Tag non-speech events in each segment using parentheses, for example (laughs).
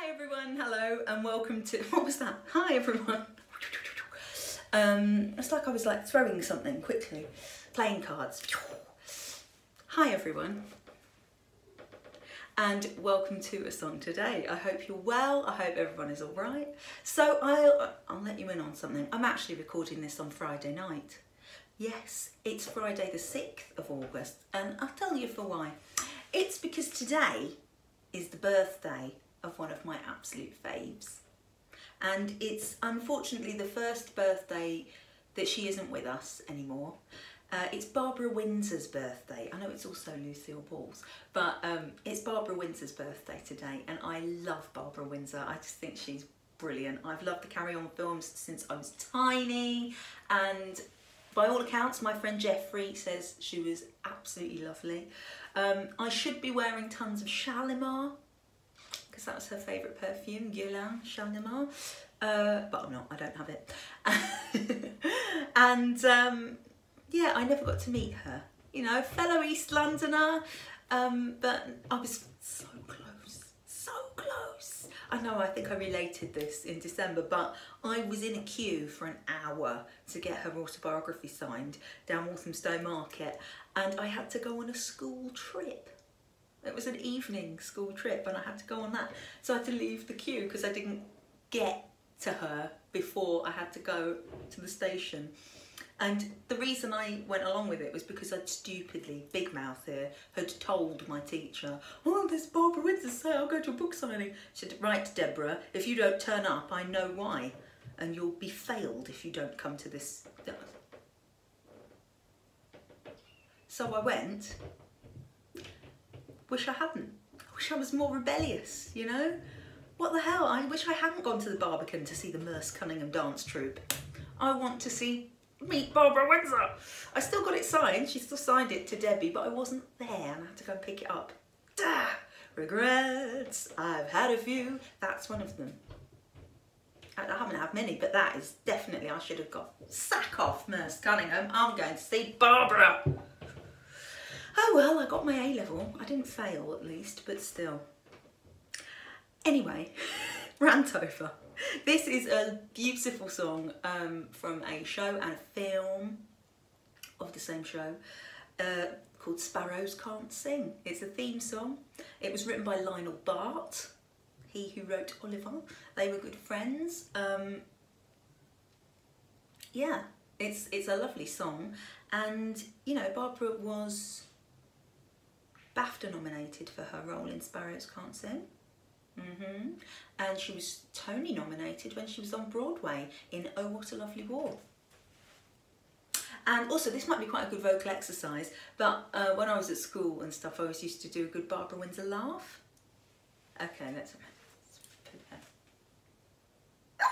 Hi everyone, hello and welcome to, (laughs) what was that? Hi everyone. Um, it's like I was like throwing something quickly, playing cards. Hi everyone and welcome to a song today. I hope you're well, I hope everyone is all right. So I'll, I'll let you in on something. I'm actually recording this on Friday night. Yes, it's Friday the 6th of August and I'll tell you for why. It's because today is the birthday of one of my absolute faves. And it's unfortunately the first birthday that she isn't with us anymore. Uh, it's Barbara Windsor's birthday. I know it's also Lucille Ball's, but um, it's Barbara Windsor's birthday today, and I love Barbara Windsor. I just think she's brilliant. I've loved the Carry On films since I was tiny, and by all accounts, my friend Jeffrey says she was absolutely lovely. Um, I should be wearing tons of Shalimar because that was her favourite perfume, Guerlain Shalimar. Uh, but I'm not, I don't have it. (laughs) and um, yeah, I never got to meet her. You know, fellow East Londoner, um, but I was so close, so close. I know, I think I related this in December, but I was in a queue for an hour to get her autobiography signed down Walthamstow Market, and I had to go on a school trip. It was an evening school trip, and I had to go on that. So I had to leave the queue because I didn't get to her before I had to go to the station. And the reason I went along with it was because I'd stupidly, big mouth here, had told my teacher, oh, this Barbara Windsor say I'll go to a book signing. She said, right, Deborah, if you don't turn up, I know why. And you'll be failed if you don't come to this. So I went. Wish I hadn't. I wish I was more rebellious, you know? What the hell? I wish I hadn't gone to the Barbican to see the Merce Cunningham dance troupe. I want to see meet Barbara Windsor. I still got it signed, she still signed it to Debbie, but I wasn't there and I had to go pick it up. Duh! Regrets, I've had a few. That's one of them. I haven't had many, but that is definitely, I should have got. Sack off, Merce Cunningham. I'm going to see Barbara. Oh well, I got my A level. I didn't fail at least, but still. Anyway, (laughs) rant over. This is a beautiful song um, from a show and a film of the same show uh, called Sparrows Can't Sing. It's a theme song. It was written by Lionel Bart, he who wrote Oliver. They were good friends. Um, yeah, it's, it's a lovely song. And, you know, Barbara was BAFTA nominated for her role in Sparrows Can't Sing. Mm -hmm. And she was Tony nominated when she was on Broadway in Oh What a Lovely War. And also, this might be quite a good vocal exercise, but uh, when I was at school and stuff, I always used to do a good Barbara Windsor laugh. Okay, let's, put that.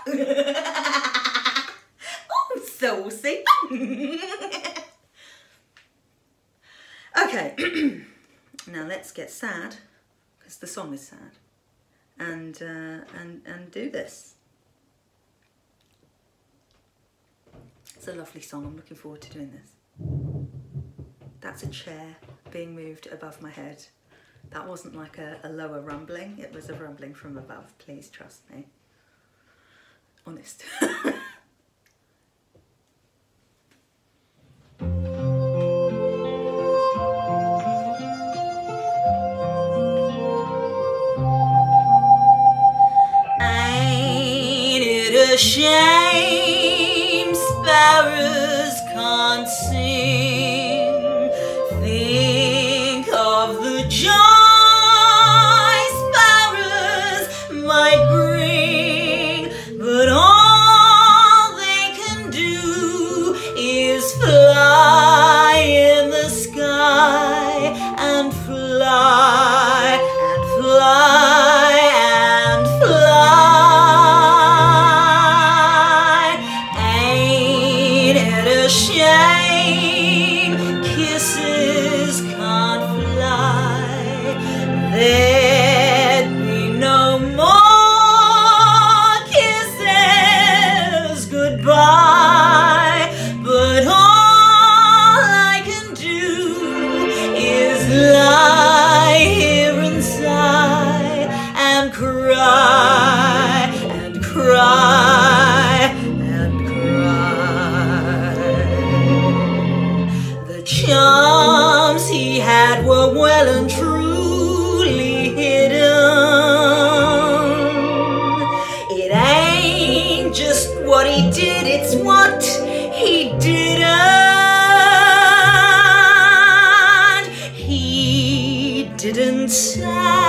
(laughs) oh, saucy. (laughs) okay, now let's get sad, because the song is sad and, uh, and, and do this. It's a lovely song, I'm looking forward to doing this. That's a chair being moved above my head. That wasn't like a, a lower rumbling, it was a rumbling from above, please trust me. Honest. (laughs) shame Let me no more kisses goodbye, but all I can do is lie here and sigh and cry and cry and cry. The charms he had were well and true. it's what he didn't. He didn't say.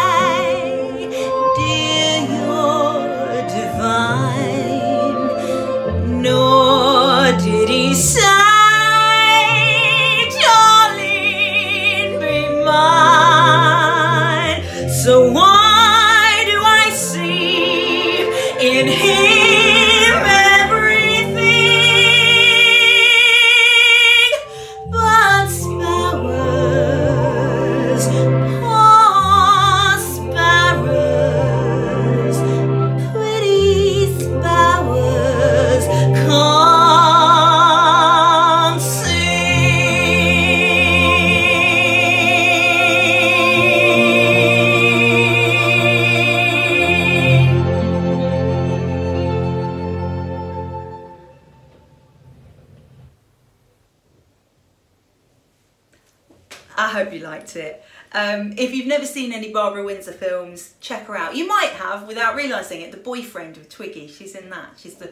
I hope you liked it. Um, if you've never seen any Barbara Windsor films, check her out. You might have without realising it. The boyfriend with Twiggy, she's in that. She's the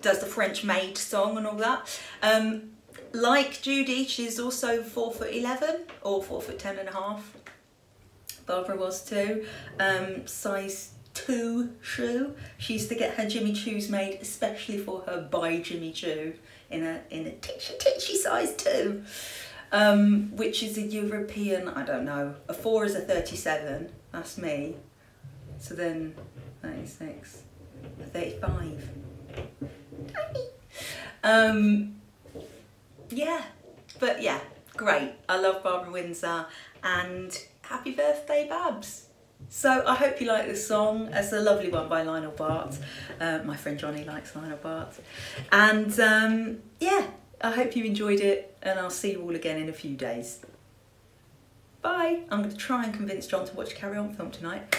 does the French maid song and all that. Um, like Judy, she's also four foot eleven or four foot ten and a half. Barbara was too. Um, size two shoe. She used to get her Jimmy Choos made especially for her by Jimmy Choo in a in a titchy titchy size two. Um, which is a European, I don't know, a four is a 37, that's me. So then 36, a 35. Um, yeah, but yeah, great. I love Barbara Windsor and happy birthday, Babs. So I hope you like this song. It's a lovely one by Lionel Bart. Uh, my friend Johnny likes Lionel Bart. And um, yeah, I hope you enjoyed it and I'll see you all again in a few days. Bye. I'm going to try and convince John to watch Carry On film tonight.